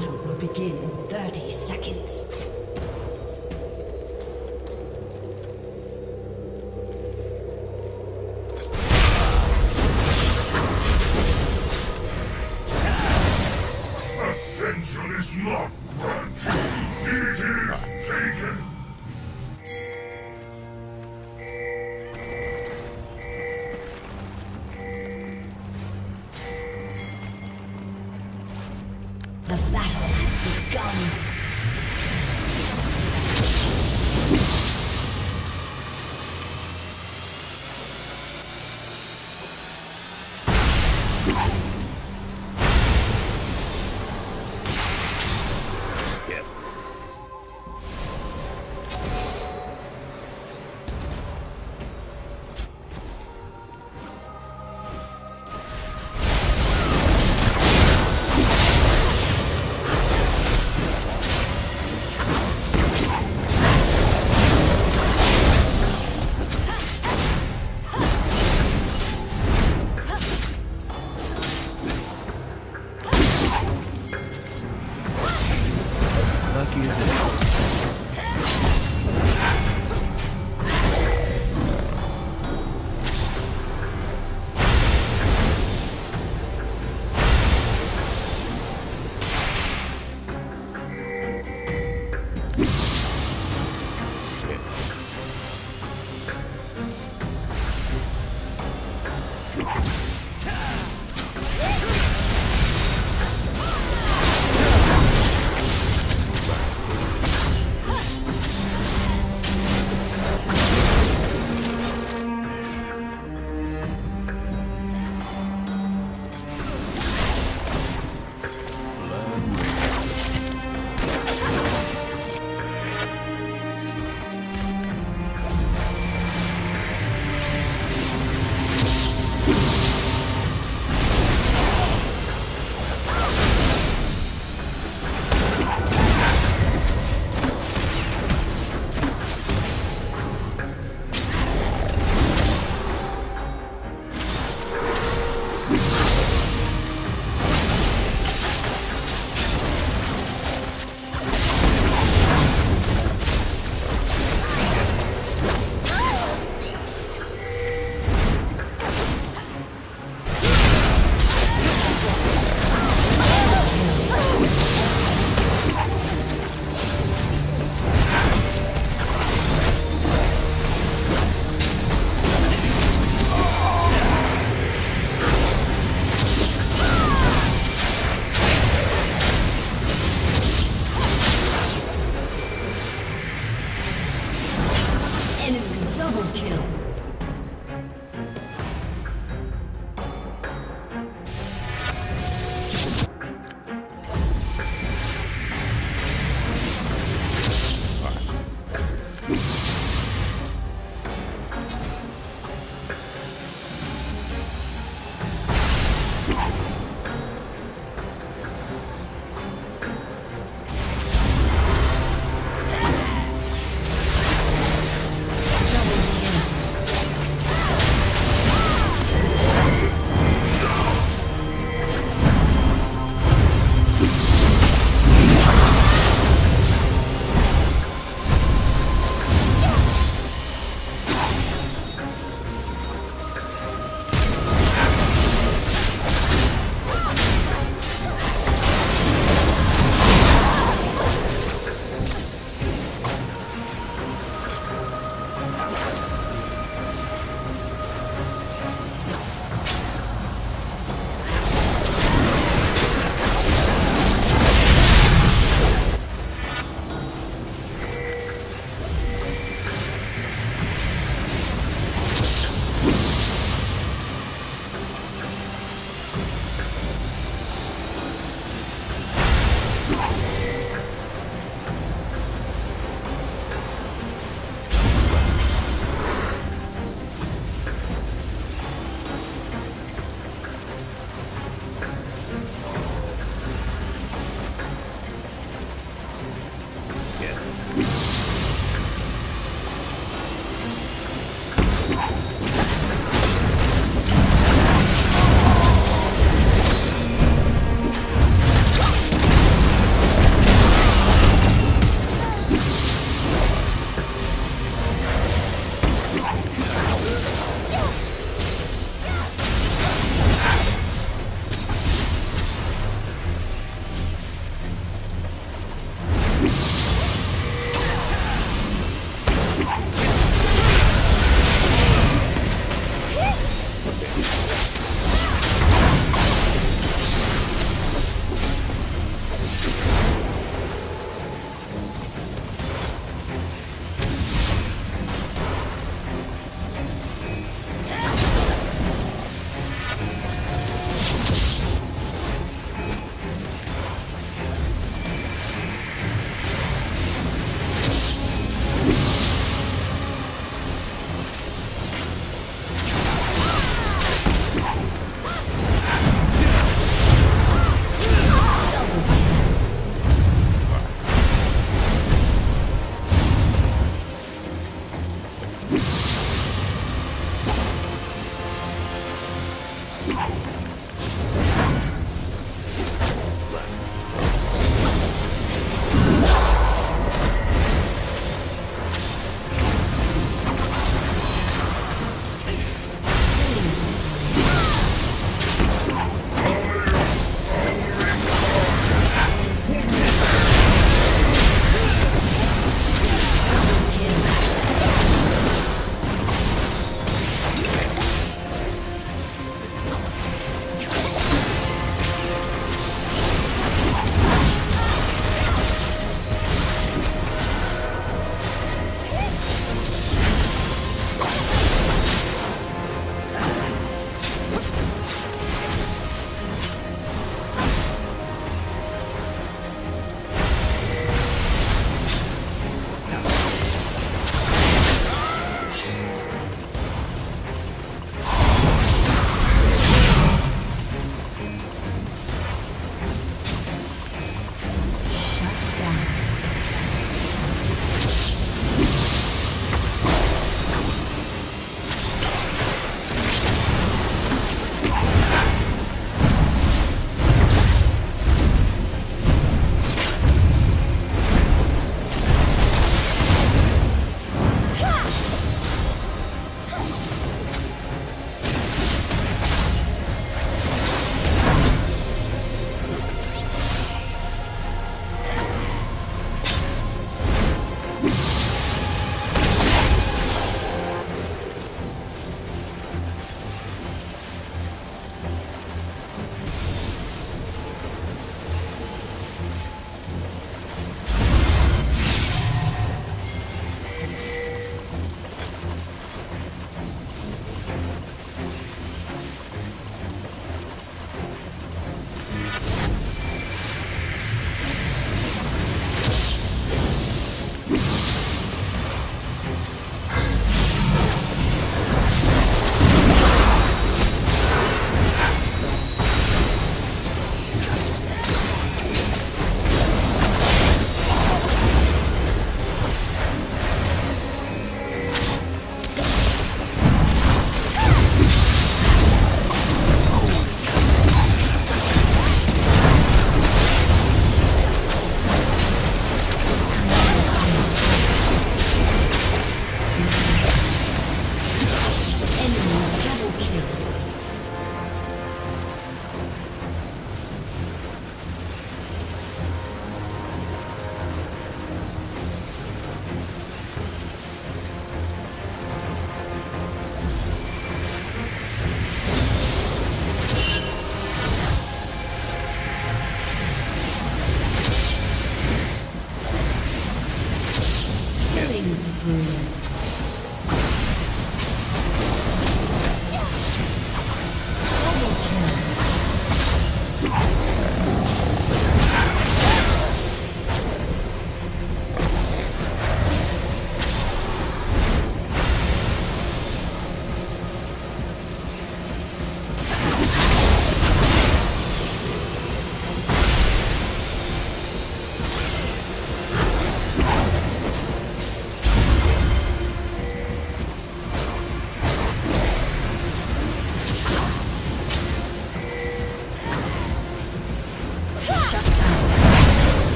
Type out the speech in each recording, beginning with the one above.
battle will begin in 30 seconds. Battle has begun. Let's go.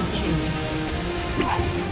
Double kill.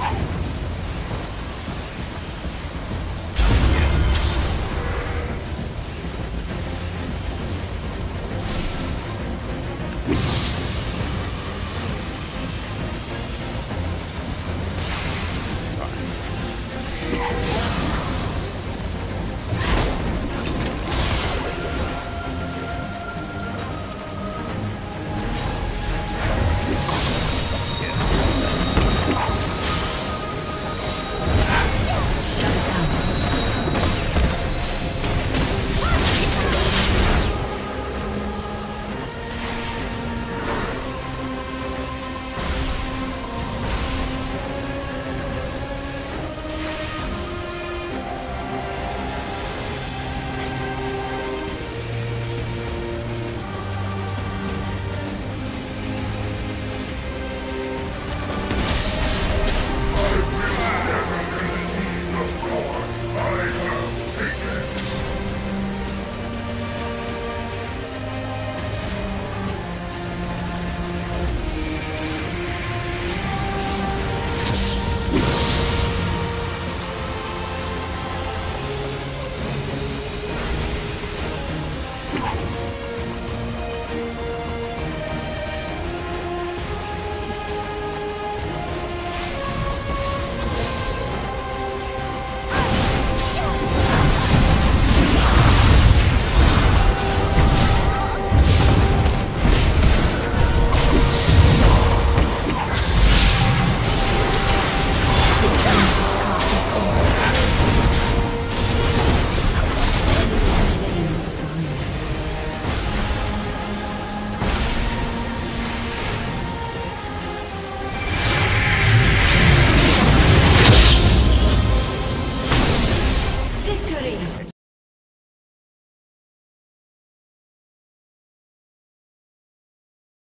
Yeah.